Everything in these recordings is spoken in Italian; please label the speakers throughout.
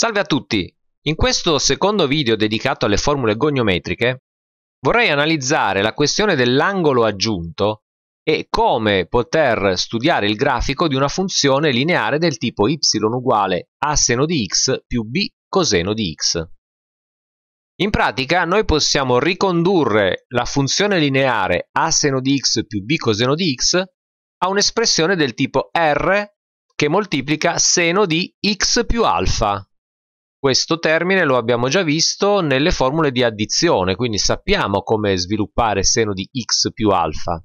Speaker 1: Salve a tutti! In questo secondo video dedicato alle formule goniometriche vorrei analizzare la questione dell'angolo aggiunto e come poter studiare il grafico di una funzione lineare del tipo y uguale a seno di x più b coseno di x. In pratica noi possiamo ricondurre la funzione lineare a seno di x più b coseno di x a un'espressione del tipo r che moltiplica seno di x più alfa. Questo termine lo abbiamo già visto nelle formule di addizione, quindi sappiamo come sviluppare seno di x più alfa.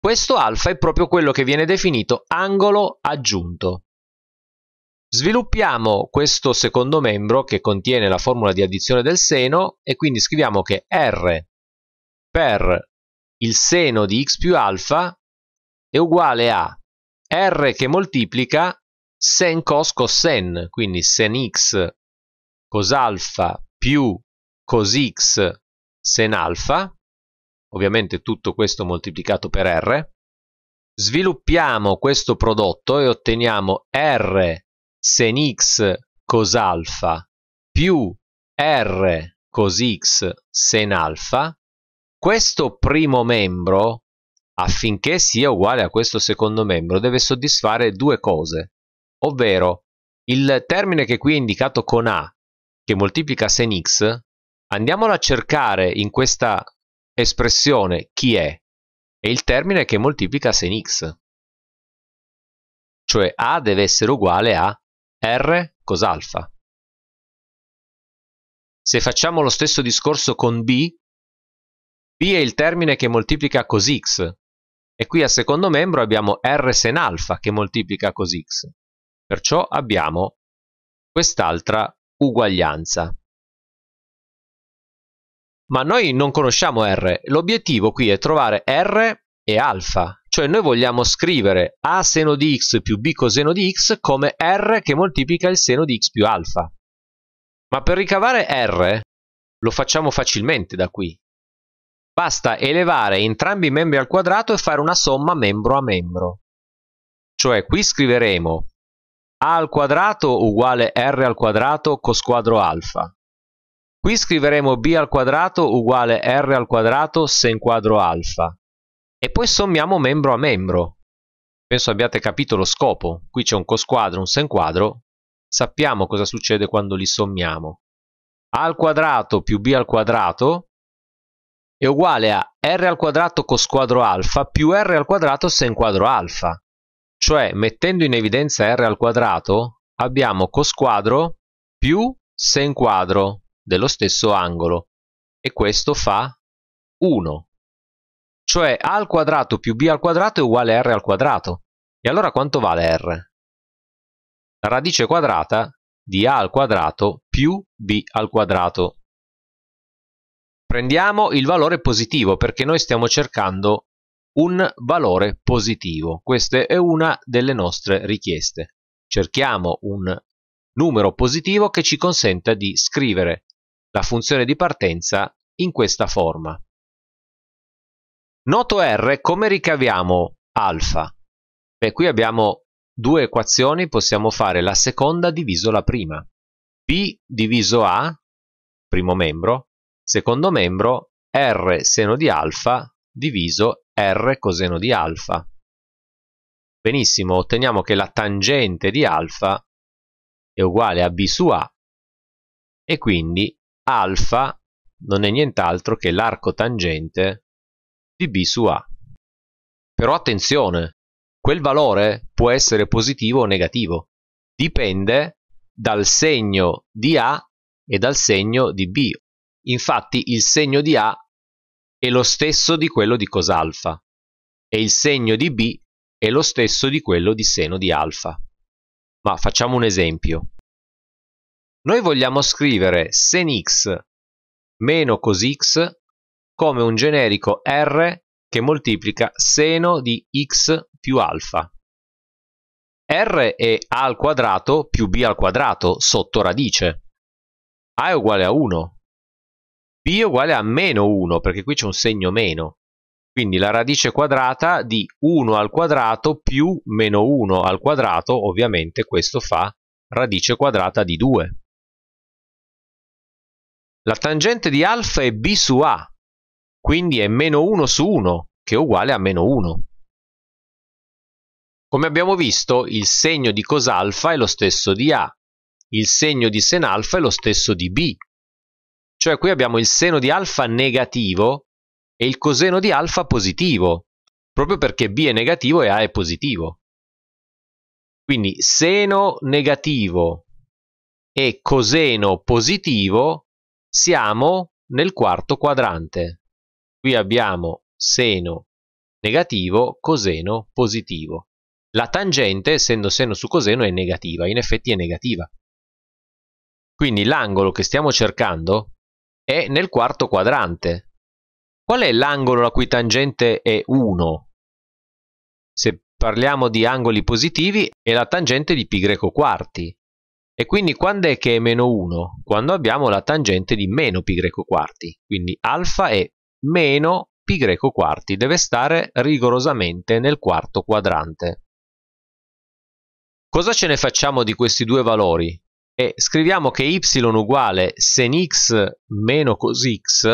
Speaker 1: Questo alfa è proprio quello che viene definito angolo aggiunto. Sviluppiamo questo secondo membro che contiene la formula di addizione del seno e quindi scriviamo che r per il seno di x più alfa è uguale a r che moltiplica sen cos cosen, quindi sen x cos alfa più cos x sen alfa, ovviamente tutto questo moltiplicato per r, sviluppiamo questo prodotto e otteniamo r sen x cos alfa più r cos x sen alfa, questo primo membro, affinché sia uguale a questo secondo membro, deve soddisfare due cose ovvero il termine che qui è indicato con A, che moltiplica sen x, andiamolo a cercare in questa espressione chi è, è il termine che moltiplica sen x. Cioè A deve essere uguale a R cos alfa. Se facciamo lo stesso discorso con B, B è il termine che moltiplica cos x, e qui a secondo membro abbiamo R sen alfa che moltiplica cos x. Perciò abbiamo quest'altra uguaglianza. Ma noi non conosciamo R, l'obiettivo qui è trovare R e alfa, cioè noi vogliamo scrivere a seno di x più b coseno di x come R che moltiplica il seno di x più alfa. Ma per ricavare R lo facciamo facilmente da qui. Basta elevare entrambi i membri al quadrato e fare una somma membro a membro. Cioè qui scriveremo a al quadrato uguale r al quadrato cos quadro alfa. Qui scriveremo b al quadrato uguale r al quadrato sen quadro alfa. E poi sommiamo membro a membro. Penso abbiate capito lo scopo. Qui c'è un cos quadro, un sen quadro. Sappiamo cosa succede quando li sommiamo. a al quadrato più b al quadrato è uguale a r al quadrato cos quadro alfa più r al quadrato sen quadro alfa. Cioè, mettendo in evidenza r al quadrato, abbiamo cos quadro più sen quadro dello stesso angolo. E questo fa 1. Cioè a al quadrato più b al quadrato è uguale a r al quadrato. E allora quanto vale r? La radice quadrata di a al quadrato più b al quadrato. Prendiamo il valore positivo perché noi stiamo cercando un valore positivo. Questa è una delle nostre richieste. Cerchiamo un numero positivo che ci consenta di scrivere la funzione di partenza in questa forma. Noto R, come ricaviamo alfa? Beh, qui abbiamo due equazioni, possiamo fare la seconda diviso la prima. P diviso A, primo membro, secondo membro, R seno di alfa diviso r coseno di alfa. Benissimo, otteniamo che la tangente di alfa è uguale a b su a e quindi alfa non è nient'altro che l'arco tangente di b su a. Però attenzione, quel valore può essere positivo o negativo, dipende dal segno di a e dal segno di b. Infatti il segno di a è lo stesso di quello di cosalfa e il segno di b è lo stesso di quello di seno di alfa. Ma facciamo un esempio. Noi vogliamo scrivere sen x meno cos x come un generico r che moltiplica seno di x più alfa. r è a al quadrato più b al quadrato sotto radice. a è uguale a 1 è uguale a meno 1 perché qui c'è un segno meno. Quindi la radice quadrata di 1 al quadrato più meno 1 al quadrato, ovviamente questo fa radice quadrata di 2. La tangente di alfa è b su a, quindi è meno 1 su 1, che è uguale a meno 1. Come abbiamo visto, il segno di cosalfa è lo stesso di a, il segno di sen alfa è lo stesso di b. Cioè qui abbiamo il seno di alfa negativo e il coseno di alfa positivo, proprio perché b è negativo e a è positivo. Quindi seno negativo e coseno positivo siamo nel quarto quadrante. Qui abbiamo seno negativo, coseno positivo. La tangente, essendo seno su coseno, è negativa, in effetti è negativa. Quindi l'angolo che stiamo cercando è nel quarto quadrante. Qual è l'angolo la cui tangente è 1? Se parliamo di angoli positivi, è la tangente di π greco quarti. E quindi quando è che è meno 1? Quando abbiamo la tangente di meno π greco quarti. Quindi alfa è meno π greco quarti, deve stare rigorosamente nel quarto quadrante. Cosa ce ne facciamo di questi due valori? E scriviamo che y uguale sen x meno cos x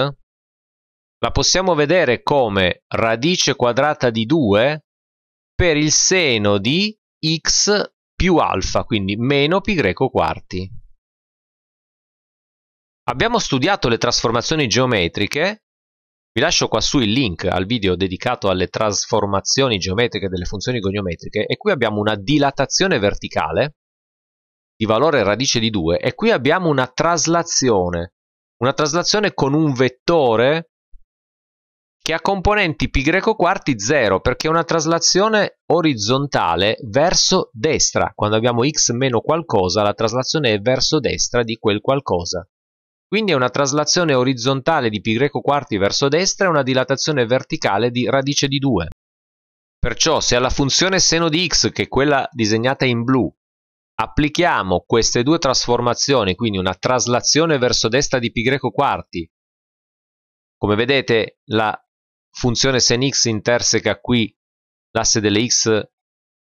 Speaker 1: la possiamo vedere come radice quadrata di 2 per il seno di x più alfa, quindi meno pi greco quarti. Abbiamo studiato le trasformazioni geometriche, vi lascio qua su il link al video dedicato alle trasformazioni geometriche delle funzioni goniometriche e qui abbiamo una dilatazione verticale di valore radice di 2 e qui abbiamo una traslazione, una traslazione con un vettore che ha componenti π greco quarti 0 perché è una traslazione orizzontale verso destra. Quando abbiamo x meno qualcosa, la traslazione è verso destra di quel qualcosa. Quindi è una traslazione orizzontale di π greco quarti verso destra e una dilatazione verticale di radice di 2. Perciò se alla funzione seno di x, che è quella disegnata in blu, applichiamo queste due trasformazioni, quindi una traslazione verso destra di π quarti, come vedete la funzione sen x interseca qui l'asse delle x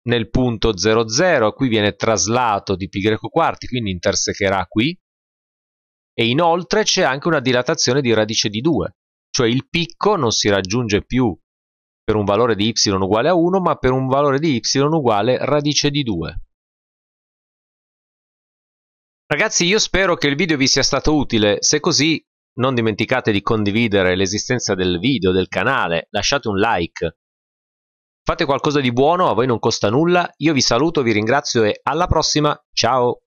Speaker 1: nel punto 0, 0, qui viene traslato di π quarti, quindi intersecherà qui, e inoltre c'è anche una dilatazione di radice di 2, cioè il picco non si raggiunge più per un valore di y uguale a 1, ma per un valore di y uguale radice di 2. Ragazzi, io spero che il video vi sia stato utile, se così non dimenticate di condividere l'esistenza del video, del canale, lasciate un like. Fate qualcosa di buono, a voi non costa nulla, io vi saluto, vi ringrazio e alla prossima, ciao!